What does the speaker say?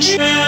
Yeah.